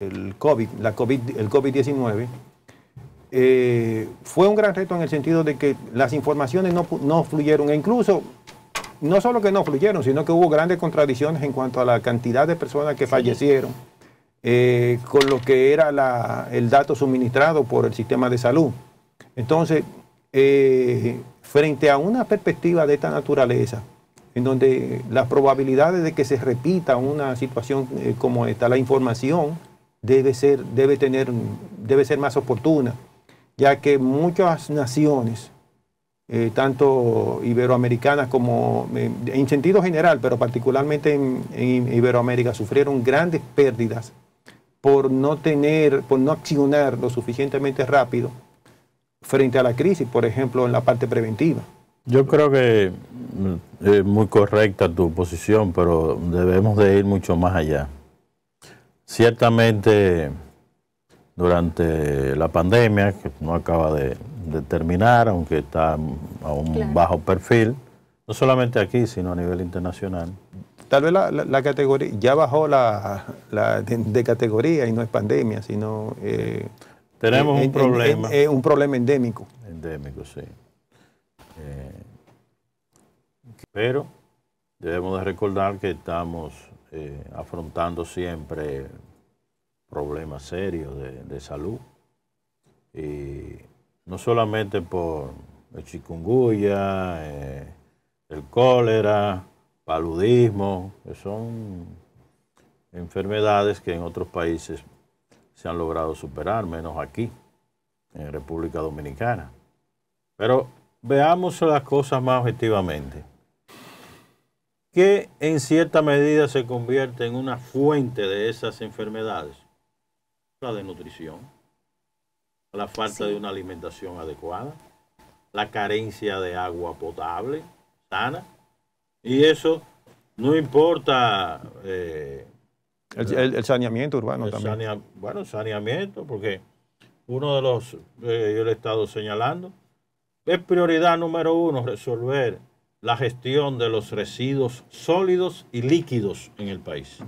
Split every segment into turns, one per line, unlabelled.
el COVID, la COVID, el COVID-19, eh, fue un gran reto en el sentido de que las informaciones no, no fluyeron e incluso no solo que no fluyeron, sino que hubo grandes contradicciones en cuanto a la cantidad de personas que fallecieron eh, con lo que era el dato suministrado por el sistema de salud. Entonces, eh, frente a una perspectiva de esta naturaleza, en donde las probabilidades de que se repita una situación eh, como esta, la información debe ser, debe tener, debe ser más oportuna, ya que muchas naciones, eh, tanto iberoamericanas como en sentido general, pero particularmente en, Iberoamérica, sufrieron grandes pérdidas por no tener, por no accionar lo suficientemente rápido frente a la crisis, por ejemplo, en la parte preventiva.
Yo creo que mm, es muy correcta tu posición, pero debemos de ir mucho más allá. Ciertamente, durante la pandemia, que no acaba de, terminar, aunque está a un bajo perfil, no solamente aquí, sino a nivel internacional.
Tal vez la, categoría, ya bajó la, de, categoría y no es pandemia, sino...
Eh, Tenemos un problema.
Es un problema endémico.
Endémico, sí. Eh, pero debemos de recordar que estamos eh, afrontando siempre problemas serios de, salud. Y no solamente por el chikungunya, eh, el cólera, paludismo, que son enfermedades que en otros países se han logrado superar, menos aquí, en República Dominicana. Pero veamos las cosas más objetivamente. ¿Qué en cierta medida se convierte en una fuente de esas enfermedades? La desnutrición, la falta de una alimentación adecuada, la carencia de agua potable, sana, y eso no importa...
Eh, el, saneamiento urbano también.
bueno, saneamiento, porque uno de los, eh, yo le he estado señalando, es prioridad número uno resolver la gestión de los residuos sólidos y líquidos en el país,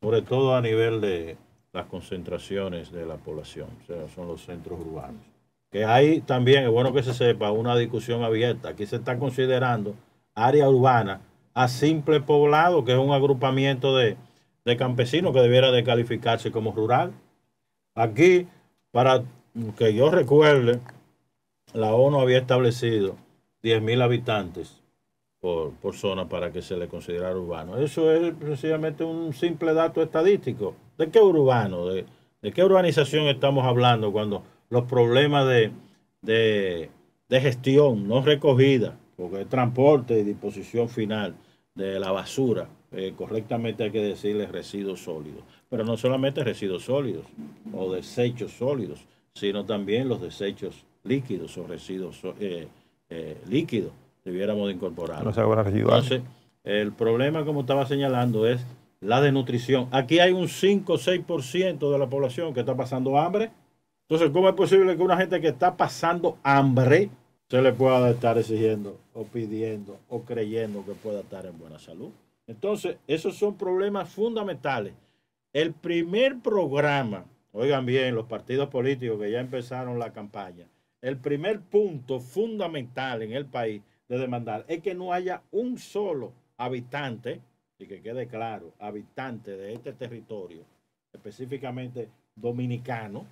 sobre todo a nivel de las concentraciones de la población, o sea, son los centros urbanos. Que hay también, es bueno que se sepa, una discusión abierta. Aquí se está considerando área urbana a simple poblado, que es un agrupamiento de, de campesinos que debiera de calificarse como rural. Aquí, para que yo recuerde, la ONU había establecido 10.000 habitantes por, zona para que se le considerara urbano. Eso es precisamente un simple dato estadístico. ¿De qué urbano? ¿De, qué urbanización estamos hablando cuando los problemas de, de, gestión no recogida, porque es transporte y disposición final de la basura, eh, correctamente hay que decirle residuos sólidos, pero no solamente residuos sólidos o desechos sólidos, sino también los desechos líquidos o residuos eh, eh, líquidos debiéramos de incorporar. Entonces, el problema, como estaba señalando, es la desnutrición. Aquí hay un 5 o 6% de la población que está pasando hambre. Entonces, ¿cómo es posible que una gente que está pasando hambre se le pueda estar exigiendo o pidiendo o creyendo que pueda estar en buena salud? Entonces, esos son problemas fundamentales. El primer programa, oigan bien, los partidos políticos que ya empezaron la campaña, el primer punto fundamental en el país de demandar es que no haya un solo habitante, y que quede claro, habitante de este territorio, específicamente dominicano,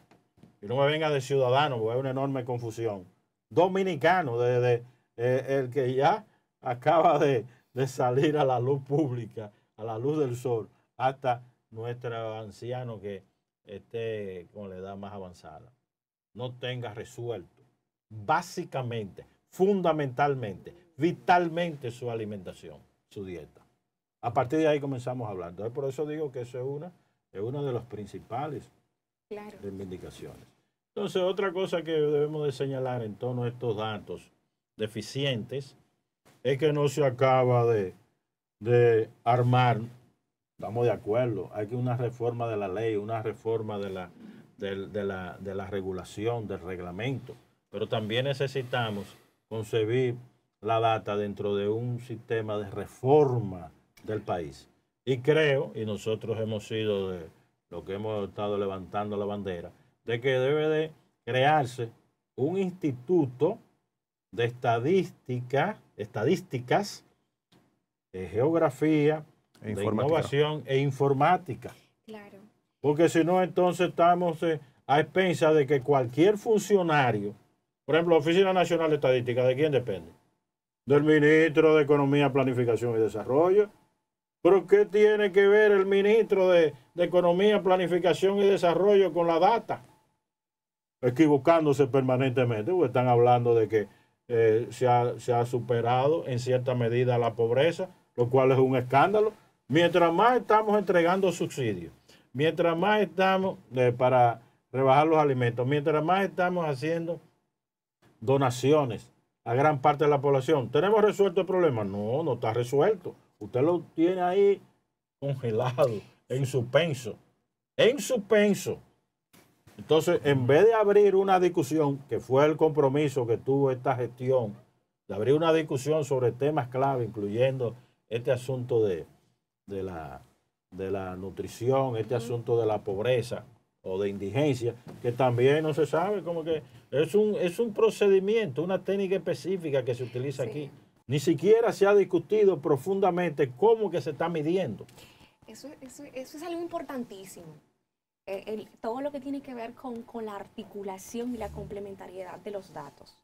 y no me venga de ciudadano, porque hay una enorme confusión, dominicano, desde eh, el que ya acaba de, de salir a la luz pública, a la luz del sol, hasta nuestro anciano que esté con la edad más avanzada, no tenga resuelto básicamente, fundamentalmente, vitalmente su alimentación, su dieta. A partir de ahí comenzamos a hablar. Entonces, por eso digo que eso es una, es una de las principales reivindicaciones. Entonces, otra cosa que debemos de señalar en torno a estos datos deficientes es que no se acaba de, de armar, estamos de acuerdo, hay que una reforma de la ley, una reforma de la, de la, de la regulación, del reglamento pero también necesitamos concebir la data dentro de un sistema de reforma del país. Y creo, y nosotros hemos sido de, lo que hemos estado levantando la bandera, de que debe de crearse un instituto de estadística, estadísticas, de geografía,
E
de innovación e informática.
Claro.
Porque si no, entonces estamos eh, a expensas de que cualquier funcionario, por ejemplo, la Oficina Nacional de Estadística, ¿de quién depende? Del ministro de Economía, Planificación y Desarrollo. ¿Pero qué tiene que ver el ministro de, de Economía, Planificación y Desarrollo con la data? Equivocándose permanentemente, porque están hablando de que eh, se, ha, se ha superado en cierta medida la pobreza, lo cual es un escándalo. Mientras más estamos entregando subsidios, mientras más estamos eh, para rebajar los alimentos, mientras más estamos haciendo donaciones a gran parte de la población, ¿tenemos resuelto el problema? No, no está resuelto. Usted lo tiene ahí congelado, en suspenso, en suspenso. Entonces, en vez de abrir una discusión, que fue el compromiso que tuvo esta gestión, de abrir una discusión sobre temas clave, incluyendo este asunto de, de la, de la nutrición, este asunto de la pobreza o de indigencia, que también no se sabe, como que es un, es un procedimiento, una técnica específica que se utiliza
Sí.
aquí. Ni siquiera se ha discutido profundamente cómo que se está midiendo.
Eso, eso, eso es algo importantísimo. Eh, el- todo lo que tiene que ver con, con la articulación y la complementariedad de los datos.